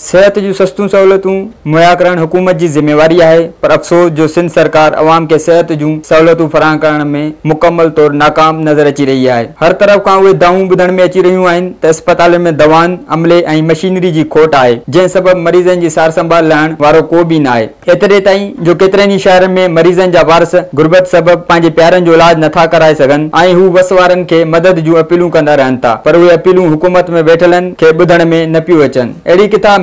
सिहत जो सस्तू सहूलियतूं मुहैया करणु हुकूमत जी ज़िम्मेवारी आहे पर अफ़सोस जो सिंध सरकार अवाम खे सिहत जूं सहूलियतूं फराहम करण में मुकमल तौरु नाकाम नज़र अची रही आहे हर तरफ़ खां उहे दवाऊं ॿुधण में अची रहियूं आहिनि त अस्पतालुनि में दवाउनि अमले ऐं मशीनरी जी खोट आहे जंहिं सबबि मरीज़नि जी सार संभाल लहण वारो को बि न आहे एतिरे ताईं जो केतिरनि ई शहरनि में मरीज़नि जा वारस गुरबत सबब पंहिंजे प्यारनि जो इलाजु नथा कराए सघनि ऐं हू वस वारनि खे मदद जूं अपीलूं कंदा रहनि था पर उहे अपीलूं हुकूमत में वेठलनि खे ॿुधण में न पियूं अचनि अहिड़ी किताब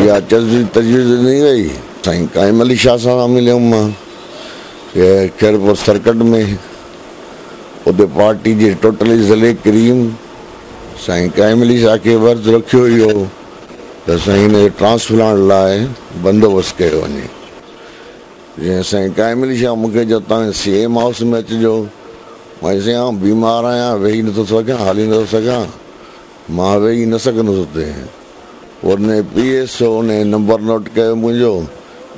या तजवीज़ तजवीज़ नहीं रही साईं काइम अली शाह सां मिलियो मां खैरपुर सर्कट में उते पार्टी जे टोटली ज़ले क्रीम साईं काइम अली शाह खे वर्ज़ु रखियो इहो त साईं हिन ट्रांसप्लांट लाइ बंदोबस्तु कयो वञे जीअं साईं अली शाह मूंखे चयो सी एम हाउस में अचिजो मां चई बीमार आया वेही नथो सघां हली नथो वेही न सघंदुसि हुते P S O number note कयो मुंहिंजो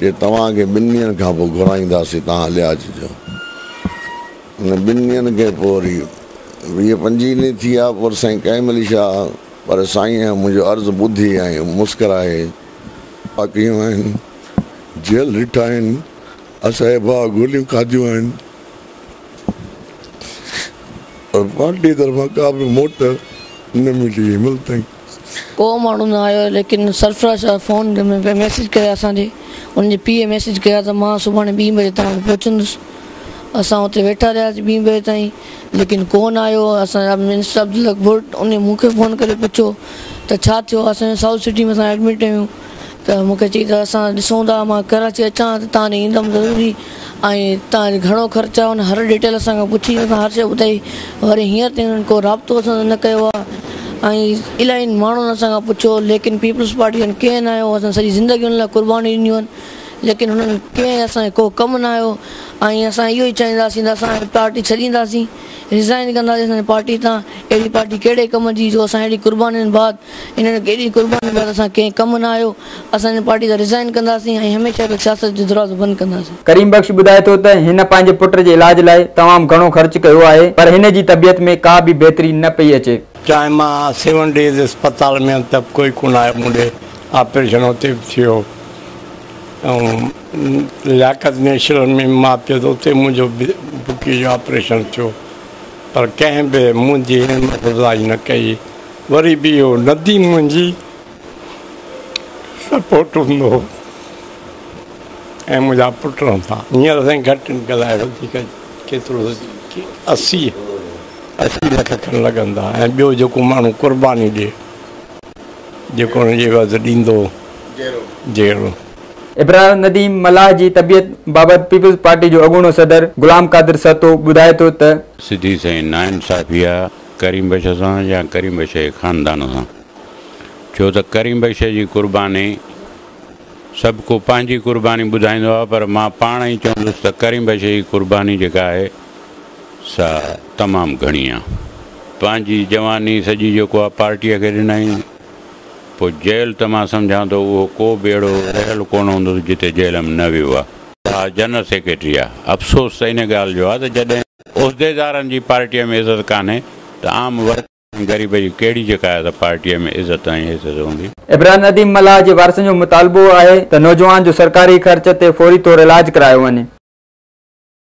जे तव्हांखे ॿिनि ॾींहंनि खां पोइ घुराईंदासीं तव्हां लिहाज़ जो ॿिनि ॾींहंनि खे पोइ वरी वीह पंजवीह ॾींहं थी विया कंहिं महिल छा पर साईं मुंहिंजो अर्ज़ु ॿुधी ऐं मुस्कुराए जे को माण्हू न आयो लेकिन सर्फराशाह फोन मैसेज कया असांजे उनजे पीउ मैसेज कया त मां सुभाणे ॿीं बजे तव्हां पहुचंदुसि असां हुते वेठा रहियासीं ॿीं बजे ताईं लेकिन कोन आयो असांजा मिनिस्टर अब्दुल भुट उन मूंखे फोन करे पुछियो त छा थियो असांजे साउथ सिटी में असां एडमिट हुयूं त मूंखे चई त असां ॾिसूं था मां कराची अचां त तव्हां ईंदमि ज़रूरी ऐं तव्हांजो घणो ख़र्चु आहे हुन हर डिटेल असां पुछी असां हर शइ ॿुधाई वरी हींअर त को राब्तो असां न कयो आहे ऐं इलाही माण्हुनि असांखां पुछियो लेकिन पीपल्स पार्टी कंहिं न आयो असां सॼी ज़िंदगी हुन लाइ क़ुर्बानी ॾिनियूं आहिनि लेकिन हुननि कंहिं असांखे को कमु न आयो ऐं असां इहो ई चाहींदासीं त असां पार्टी छॾींदासीं रिज़ाइन कंदासीं असांजी पार्टी पार्टी तां अहिड़ी कहिड़े कम जी जो असां क़ुर्बानी क़ुर्बानी बाद बाद असां कंहिं कमु न आयो पार्टी तां रिज़ाइन कंदासीं ऐं हमेशह सियासत जो दरवाज़ो बंदि कंदासीं करीम बख़्श ॿुधाए थो त हिन पंहिंजे पुट जे इलाज लाइ तमामु घणो ख़र्चु कयो आहे पर हिन जी तबियत में का बि बहितरी न पई अचे चाहे मां सेवन डेज़ अस्पताल में त कोई कोन आयो मुंहिंजे ऑपरेशन हुते बि थियो ऐं लियाकत नेशनल में मां पियो त उते मुंहिंजो बुकी जो ऑपरेशन थियो पर कंहिं बि मुंहिंजी हिन न कई वरी बि इहो नदी मुंहिंजी सपोट हूंदो हुओ ऐं मुंहिंजा पुट हूंदा हींअर ताईं घटि ॻाल्हायो वधीक केतिरो असी ऐं ॿियो जेको माण्हू जेको ॾींदो थो त सिधी साईं सां या बश जे ख़ानदान सां छो त बश जी क़ुर्बानी सभु को पंहिंजी क़ुर्बानी ॿुधाईंदो आहे पर मां पाण ई चवंदुसि त बश जी क़ुर्बानी जेका आहे सा तमामु घणी आहे पंहिंजी जवानी सॼी जेको आहे पार्टीअ खे ॾिना आहियूं पोइ जेल त मां सम्झां थो उहो को बि अहिड़ो रहियल कोन हूंदो जिते जेल में न वियो आहे हा जनरल सेक्रेटरी आहे अफ़सोस त इन ॻाल्हि जो आहे त जॾहिं उहिदेदारनि जी पार्टीअ में इज़त कान्हे त आम वर्कर ग़रीब जी कहिड़ी जेका आहे त पार्टीअ में इज़त ऐं ख़र्च ते फौरी तौरु इलाजु करायो वञे